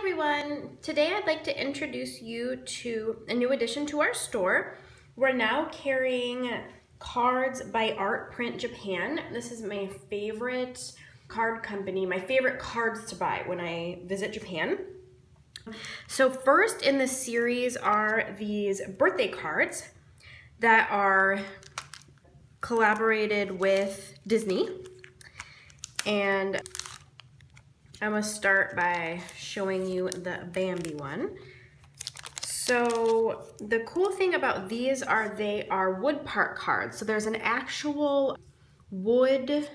everyone! Today I'd like to introduce you to a new addition to our store. We're now carrying cards by Art Print Japan. This is my favorite card company, my favorite cards to buy when I visit Japan. So first in the series are these birthday cards that are collaborated with Disney. And I'm gonna start by showing you the Bambi one. So the cool thing about these are they are wood part cards. So there's an actual wood,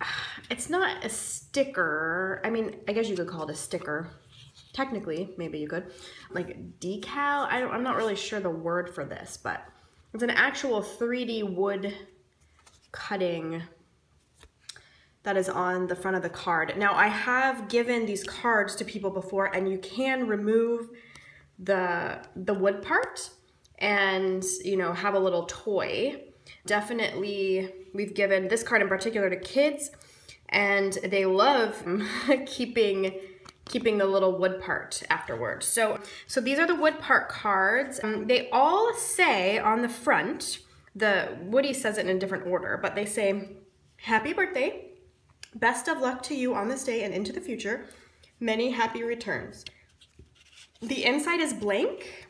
it's not a sticker. I mean, I guess you could call it a sticker. Technically, maybe you could. Like decal, I don't, I'm not really sure the word for this, but it's an actual 3D wood cutting that is on the front of the card. Now I have given these cards to people before and you can remove the, the wood part and you know have a little toy. Definitely we've given this card in particular to kids and they love keeping keeping the little wood part afterwards. So, so these are the wood part cards. Um, they all say on the front, the Woody says it in a different order, but they say, happy birthday, Best of luck to you on this day and into the future. Many happy returns. The inside is blank.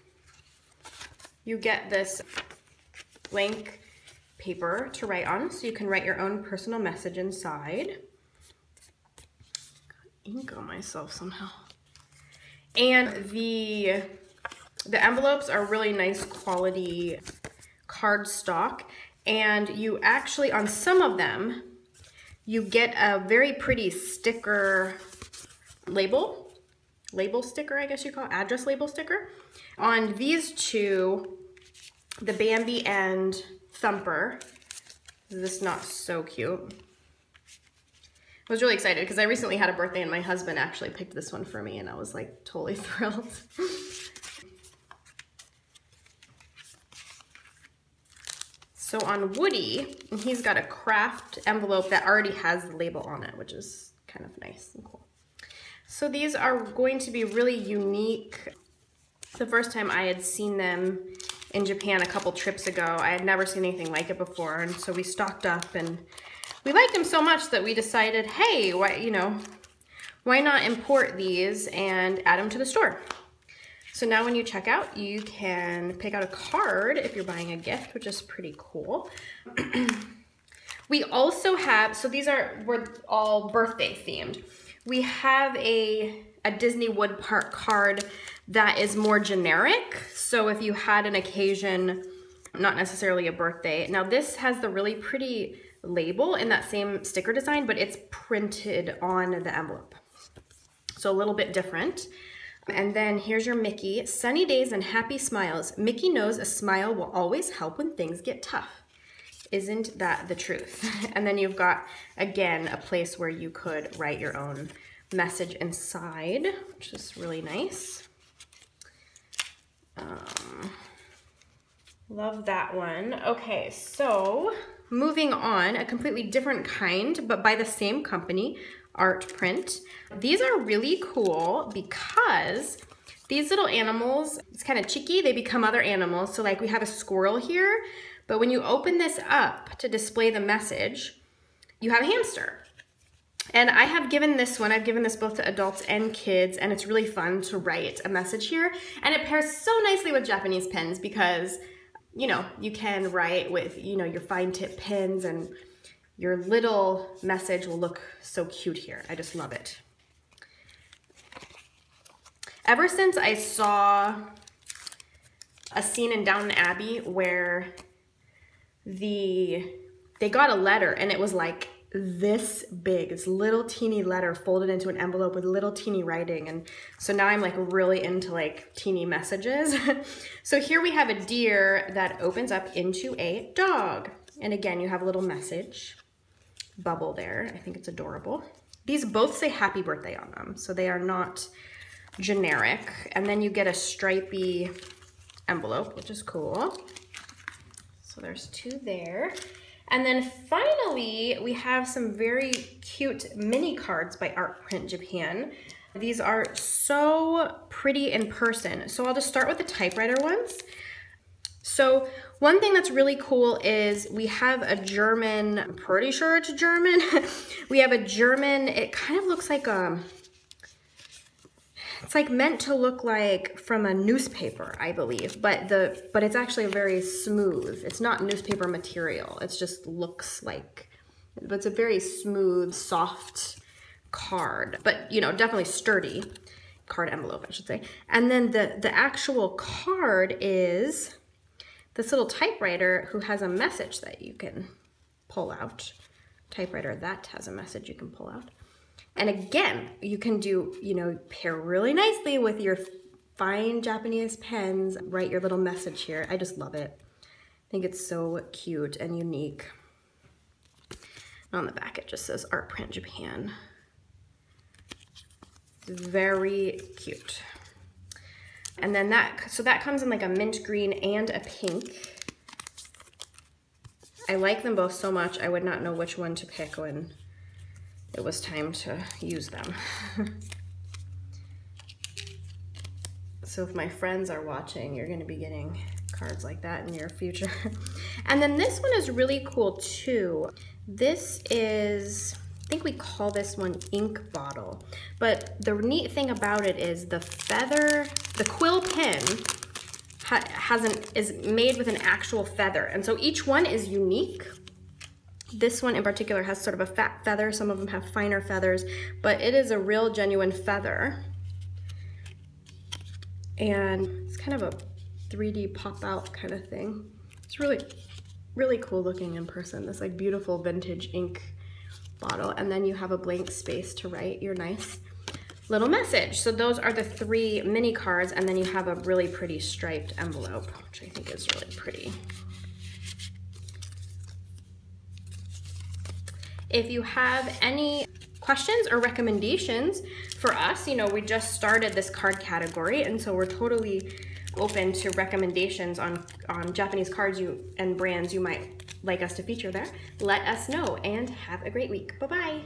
You get this blank paper to write on, so you can write your own personal message inside. Got ink on myself somehow. And the, the envelopes are really nice quality cardstock. And you actually, on some of them, you get a very pretty sticker label, label sticker, I guess you call it, address label sticker. On these two, the Bambi and Thumper, this is not so cute. I was really excited because I recently had a birthday and my husband actually picked this one for me and I was like totally thrilled. So on Woody, he's got a craft envelope that already has the label on it, which is kind of nice and cool. So these are going to be really unique. The first time I had seen them in Japan a couple trips ago, I had never seen anything like it before. And so we stocked up and we liked them so much that we decided, hey, why, you know, why not import these and add them to the store? So now when you check out, you can pick out a card if you're buying a gift, which is pretty cool. we also have, so these are, we're all birthday themed. We have a, a Disney Wood Park card that is more generic. So if you had an occasion, not necessarily a birthday. Now this has the really pretty label in that same sticker design, but it's printed on the envelope. So a little bit different. And then here's your Mickey. Sunny days and happy smiles. Mickey knows a smile will always help when things get tough. Isn't that the truth? and then you've got, again, a place where you could write your own message inside, which is really nice. Um, love that one. Okay, so moving on, a completely different kind, but by the same company, art print. These are really cool because these little animals, it's kind of cheeky, they become other animals. So like we have a squirrel here, but when you open this up to display the message, you have a hamster. And I have given this one, I've given this both to adults and kids, and it's really fun to write a message here. And it pairs so nicely with Japanese pens because, you know, you can write with, you know, your fine tip pens and your little message will look so cute here. I just love it. Ever since I saw a scene in Downton Abbey where the they got a letter and it was like this big, this little teeny letter folded into an envelope with little teeny writing. And so now I'm like really into like teeny messages. so here we have a deer that opens up into a dog. And again, you have a little message bubble there. I think it's adorable. These both say happy birthday on them, so they are not generic. And then you get a stripy envelope, which is cool. So there's two there. And then finally, we have some very cute mini cards by Art Print Japan. These are so pretty in person. So I'll just start with the typewriter ones. So one thing that's really cool is we have a German, I'm pretty sure it's German. we have a German, it kind of looks like a, um, it's like meant to look like from a newspaper, I believe, but the but it's actually very smooth. It's not newspaper material. It just looks like, but it's a very smooth, soft card, but you know, definitely sturdy card envelope, I should say. And then the, the actual card is this little typewriter who has a message that you can pull out. Typewriter that has a message you can pull out. And again, you can do, you know, pair really nicely with your fine Japanese pens, write your little message here. I just love it. I think it's so cute and unique. On the back, it just says Art Print Japan. Very cute. And then that, so that comes in like a mint green and a pink. I like them both so much, I would not know which one to pick when it was time to use them. so if my friends are watching, you're gonna be getting cards like that in your future. and then this one is really cool too. This is think we call this one ink bottle. But the neat thing about it is the feather, the quill pen ha has an, is made with an actual feather. And so each one is unique. This one in particular has sort of a fat feather. Some of them have finer feathers, but it is a real genuine feather. And it's kind of a 3D pop out kind of thing. It's really, really cool looking in person. This like beautiful vintage ink bottle and then you have a blank space to write your nice little message. So those are the three mini cards and then you have a really pretty striped envelope, which I think is really pretty. If you have any questions or recommendations for us, you know, we just started this card category and so we're totally open to recommendations on, on Japanese cards you and brands you might like us to feature there, let us know and have a great week. Bye-bye.